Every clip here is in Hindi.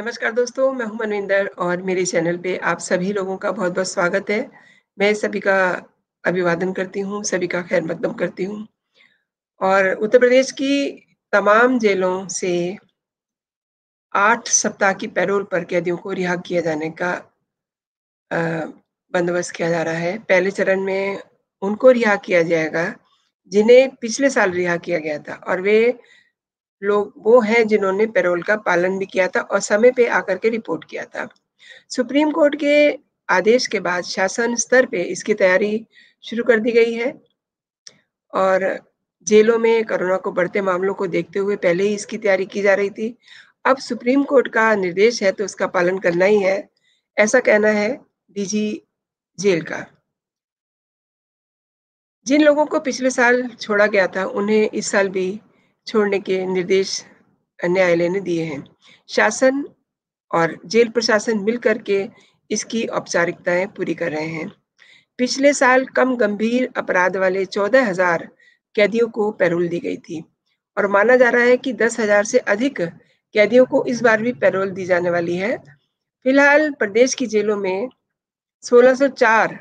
नमस्कार दोस्तों, मैं हूँ मनविंदर और मेरे चैनल पे आप सभी लोगों का बहुत-बहुत स्वागत है। मैं सभी का अभिवादन करती हूँ, सभी का खैर मकदम करती हूँ और उत्तर प्रदेश की तमाम जेलों से आठ सप्ताह की पैरोल पर कैदियों को रिहा किया जाने का बंदोबस्त किया जा रहा है। पहले चरण में उनको रिहा किया जाएगा, जिन्हें पिछले साल रिहा किया गया था और वे लोग वो हैं जिन्होंने पैरोल का पालन भी किया था और समय पे आकर के रिपोर्ट किया था। सुप्रीम कोर्ट के आदेश के बाद शासन स्तर पे इसकी तैयारी शुरू कर दी गई है और जेलों में कोरोना को बढ़ते मामलों को देखते हुए पहले ही इसकी तैयारी की जा रही थी। अब सुप्रीम कोर्ट का निर्देश है तो उसका पालन करना ही है, ऐसा कहना है डीजी जेल का। जिन लोगों को पिछले साल छोड़ा गया था, उन्हें इस साल भी छोड़ने के निर्देश न्यायालय ने दिए हैं। शासन और जेल प्रशासन मिलकर के इसकी औपचारिकताएँ पूरी कर रहे हैं। पिछले साल कम गंभीर अपराध वाले 14,000 कैदियों को पैरोल दी गई थी और माना जा रहा है कि 10,000 से अधिक कैदियों को इस बार भी पैरोल दी जाने वाली है। फ़िलहाल प्रदेश की जेलों में 1604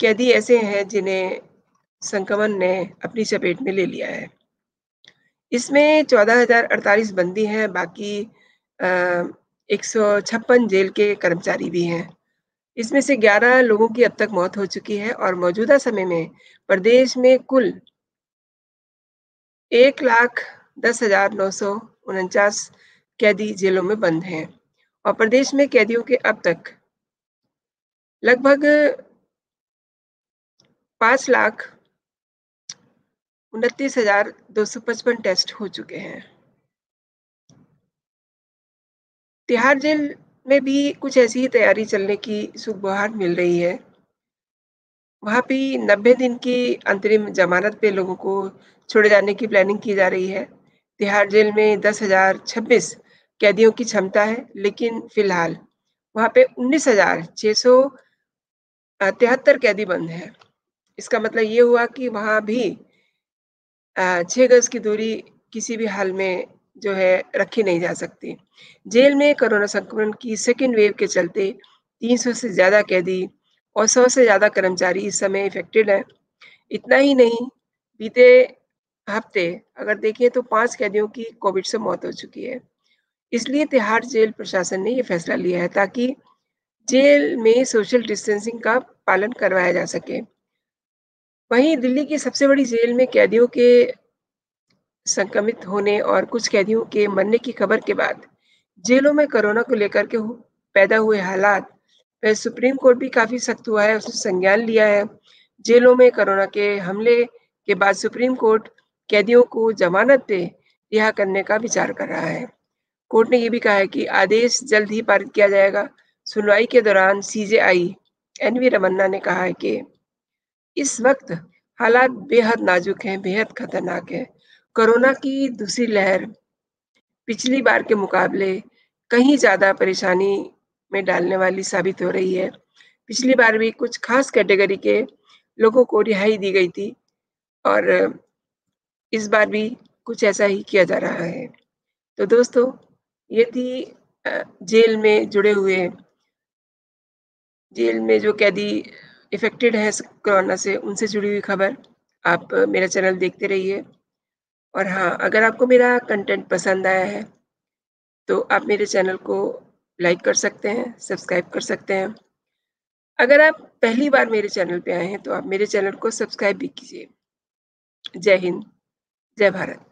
कैदी ऐसे हैं जिन्हें संक्रमण ने अपनी चपेट में ले लिया है। इसमें 14,048 बंदी हैं, बाकी अ, 156 जेल के कर्मचारी भी हैं। इसमें से 11 लोगों की अब तक मौत हो चुकी है और मौजूदा समय में प्रदेश में कुल एक लाख 10,949 कैदी जेलों में बंद हैं और प्रदेश में कैदियों के अब तक लगभग 5 लाख 29,255 टेस्ट हो चुके हैं। तिहाड़ जेल में भी कुछ ऐसी ही तैयारी चलने की सुगबुहार मिल रही है। वहाँ भी 90 दिन की अंतरिम जमानत पे लोगों को छोड़े जाने की प्लानिंग की जा रही है। तिहाड़ जेल में 10,026 कैदियों की क्षमता है, लेकिन फ़िलहाल वहाँ पे 19,600 अ, 73 कैदी बंद हैं। इसका मतलब ये हुआ कि वहाँ भी 6 गज की दूरी किसी भी हाल में जो है रखी नहीं जा सकती। जेल में कोरोना संक्रमण की सेकेंड वेव के चलते 300 से ज़्यादा कैदी और 100 से ज़्यादा कर्मचारी इस समय इफ़ेक्टेड हैं। इतना ही नहीं, बीते हफ़्ते अगर देखें तो 5 कैदियों की कोविड से मौत हो चुकी है। इसलिए तिहाड़ जेल प्रशासन ने ये फैसला लिया है ताकि जेल में सोशल डिस्टेंसिंग का पालन करवाया जा सके। वहीं दिल्ली की सबसे बड़ी जेल में कैदियों के संक्रमित होने और कुछ कैदियों के मरने की खबर के बाद जेलों में कोरोना को लेकर के पैदा हुए हालात पे सुप्रीम कोर्ट भी काफ़ी सख्त हुआ है, उसने संज्ञान लिया है। जेलों में कोरोना के हमले के बाद सुप्रीम कोर्ट कैदियों को जमानत पे रिहा करने का विचार कर रहा है। कोर्ट ने ये भी कहा है कि आदेश जल्द ही पारित किया जाएगा। सुनवाई के दौरान सीजेआई एनवी रमन्ना ने कहा है कि इस वक्त हालात बेहद नाजुक हैं, बेहद खतरनाक है। कोरोना की दूसरी लहर पिछली बार के मुकाबले कहीं ज़्यादा परेशानी में डालने वाली साबित हो रही है। पिछली बार भी कुछ खास कैटेगरी के लोगों को रिहाई दी गई थी और इस बार भी कुछ ऐसा ही किया जा रहा है। तो दोस्तों, ये थी जेल में जुड़े हुए जेल में जो कैदी इफ़ेक्टेड हैं कोरोना से, उनसे जुड़ी हुई खबर। आप मेरा चैनल देखते रहिए और हाँ, अगर आपको मेरा कंटेंट पसंद आया है, तो आप मेरे चैनल को लाइक कर सकते हैं, सब्सक्राइब कर सकते हैं। अगर आप पहली बार मेरे चैनल पे आए हैं, तो आप मेरे चैनल को सब्सक्राइब भी कीजिए। जय हिंद, जय भारत।